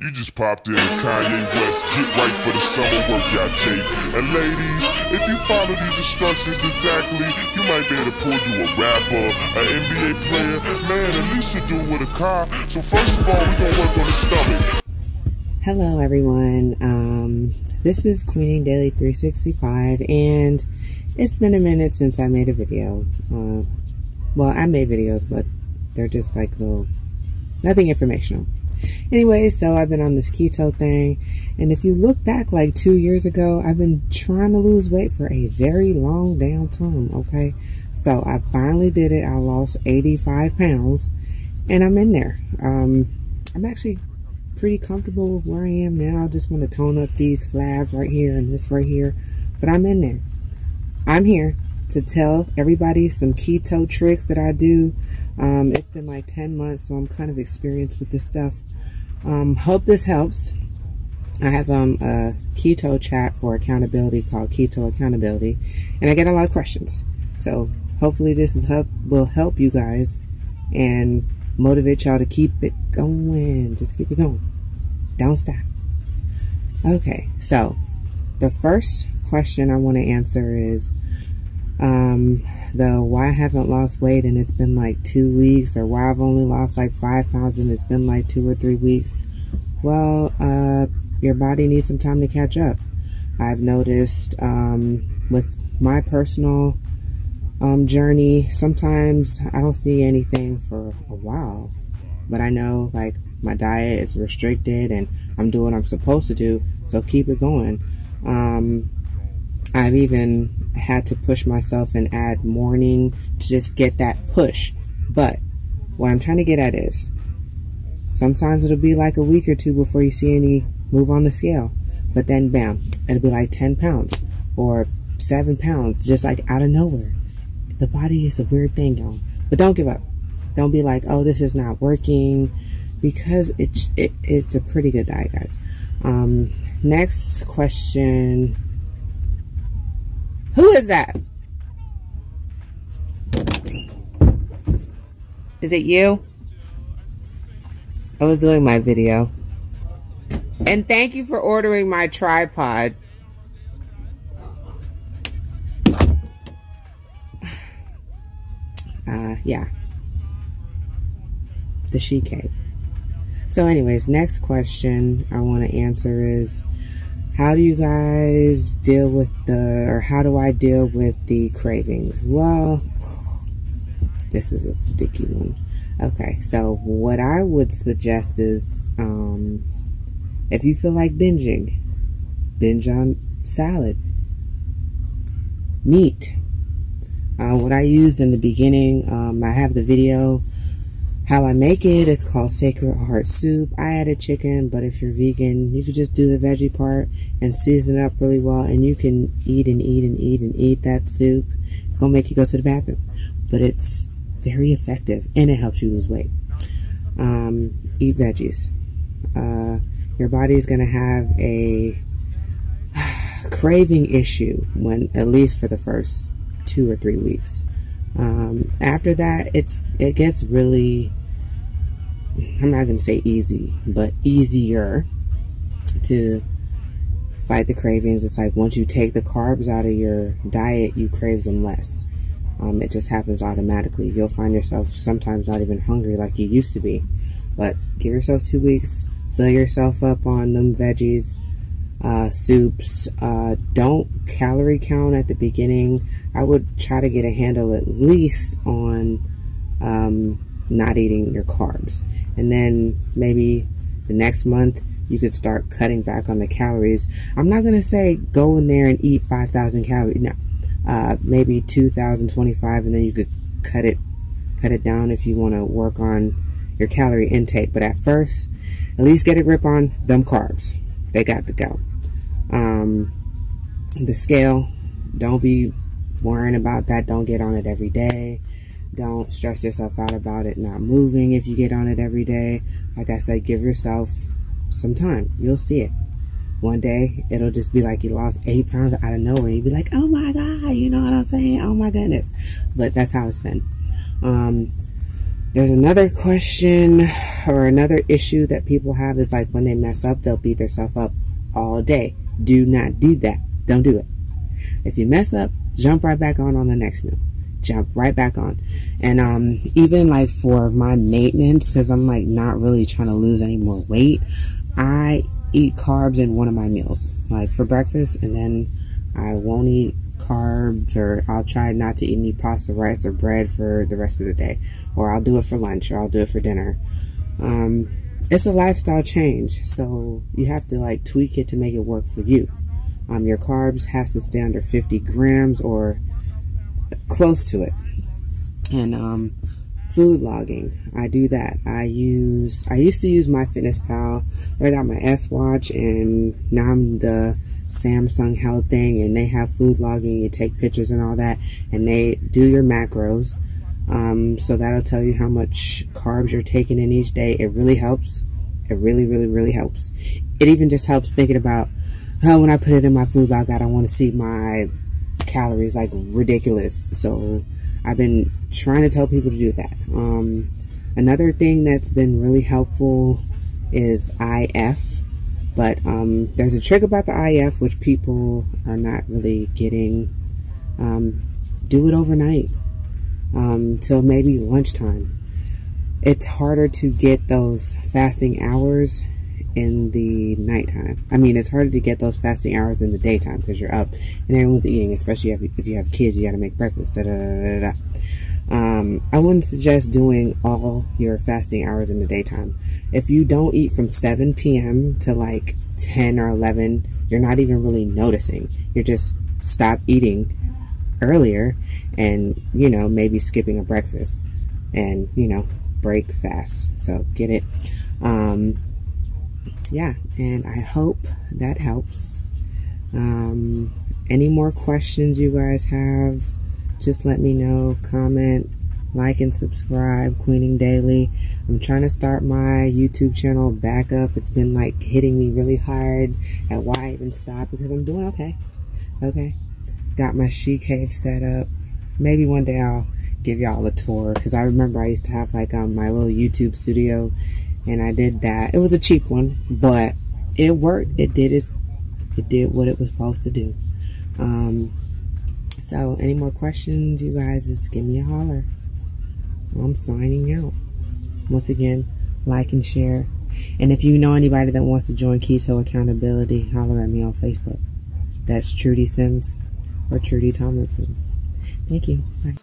You just popped in Kanye West, get right for the summer workout tape. And ladies, if you follow these instructions exactly, you might be able to pull you a rapper, an NBA player, man, at least you do with a car. So first of all, we're gonna work on the stomach. Hello everyone, um, this is Queening Daily 365 and it's been a minute since I made a video. Uh, well, I made videos, but they're just like little, nothing informational. Anyway, so I've been on this keto thing, and if you look back like two years ago, I've been trying to lose weight for a very long damn time, okay? So I finally did it. I lost 85 pounds, and I'm in there. Um, I'm actually pretty comfortable with where I am now. I just want to tone up these flabs right here and this right here, but I'm in there. I'm here to tell everybody some keto tricks that I do. Um, it's been like 10 months, so I'm kind of experienced with this stuff. Um, hope this helps. I have um, a keto chat for accountability called Keto Accountability, and I get a lot of questions. So hopefully this is help will help you guys and motivate y'all to keep it going. Just keep it going. Don't stop. Okay, so the first question I want to answer is um, the why I haven't lost weight and it's been like two weeks, or why I've only lost like five pounds and it's been like two or three weeks. Well, uh, your body needs some time to catch up. I've noticed um, with my personal um, journey, sometimes I don't see anything for a while, but I know like my diet is restricted and I'm doing what I'm supposed to do, so keep it going. Um, I've even had to push myself and add morning to just get that push. But what I'm trying to get at is sometimes it'll be like a week or two before you see any move on the scale. But then, bam, it'll be like 10 pounds or 7 pounds just like out of nowhere. The body is a weird thing, y'all. But don't give up. Don't be like, oh, this is not working because it, it it's a pretty good diet, guys. Um, next question who is that? Is it you? I was doing my video. And thank you for ordering my tripod. Uh, yeah. The She Cave. So anyways, next question I want to answer is how do you guys deal with the, or how do I deal with the cravings? Well, this is a sticky one. Okay, so what I would suggest is, um, if you feel like binging, binge on salad, meat. Uh, what I used in the beginning, um, I have the video how I make it. It's called Sacred Heart Soup. I added chicken, but if you're vegan, you could just do the veggie part and season it up really well, and you can eat and eat and eat and eat that soup. It's gonna make you go to the bathroom, but it's very effective and it helps you lose weight. Um, eat veggies. Uh, your is gonna have a craving issue when, at least for the first two or three weeks. Um, after that, it's it gets really I'm not going to say easy, but easier to fight the cravings. It's like once you take the carbs out of your diet, you crave them less. Um, it just happens automatically. You'll find yourself sometimes not even hungry like you used to be. But give yourself two weeks, fill yourself up on them veggies, uh, soups. Uh, don't calorie count at the beginning. I would try to get a handle at least on um, not eating your carbs. And then maybe the next month you could start cutting back on the calories. I'm not going to say go in there and eat 5,000 calories. No, uh, maybe 2,025 and then you could cut it, cut it down if you want to work on your calorie intake. But at first, at least get a grip on them carbs. They got to go. Um, the scale, don't be worrying about that. Don't get on it every day. Don't stress yourself out about it not moving if you get on it every day. Like I said, give yourself some time. You'll see it. One day, it'll just be like you lost eight pounds out of nowhere. You'll be like, oh my God, you know what I'm saying? Oh my goodness. But that's how it's been. Um, There's another question or another issue that people have is like when they mess up, they'll beat themselves up all day. Do not do that. Don't do it. If you mess up, jump right back on on the next meal. Jump right back on. And um, even like for my maintenance, because I'm like not really trying to lose any more weight, I eat carbs in one of my meals, like for breakfast, and then I won't eat carbs or I'll try not to eat any pasta, rice, or bread for the rest of the day. Or I'll do it for lunch or I'll do it for dinner. Um, it's a lifestyle change, so you have to like tweak it to make it work for you. Um, your carbs has to stay under 50 grams or close to it. And um, food logging, I do that. I use I used to use MyFitnessPal, but I got my S Watch, and now I'm the Samsung Health thing, and they have food logging. You take pictures and all that, and they do your macros. Um, so that'll tell you how much carbs you're taking in each day. It really helps. It really, really, really helps. It even just helps thinking about how when I put it in my food log, I don't want to see my calories like ridiculous. So I've been trying to tell people to do that. Um, another thing that's been really helpful is IF. But um, there's a trick about the IF which people are not really getting. Um, do it overnight um, till maybe lunchtime. It's harder to get those fasting hours in the nighttime. I mean, it's harder to get those fasting hours in the daytime because you're up and everyone's eating, especially if you have kids, you got to make breakfast. Da, da, da, um, I wouldn't suggest doing all your fasting hours in the daytime. If you don't eat from 7 p.m. to like 10 or 11, you're not even really noticing. You're just stop eating earlier and, you know, maybe skipping a breakfast and, you know, break fast. So get it. Um, yeah, and I hope that helps. Um, any more questions you guys have, just let me know. Comment, like, and subscribe. Queening Daily. I'm trying to start my YouTube channel back up. It's been like hitting me really hard at why I even stop because I'm doing okay. Okay. Got my she cave set up. Maybe one day I'll give y'all a tour because I remember I used to have like um, my little YouTube studio and I did that. It was a cheap one, but it worked. It did its, it did what it was supposed to do. Um, so, any more questions, you guys, just give me a holler. I'm signing out. Once again, like and share. And if you know anybody that wants to join Keto Accountability, holler at me on Facebook. That's Trudy Sims or Trudy Tomlinson. Thank you. Bye.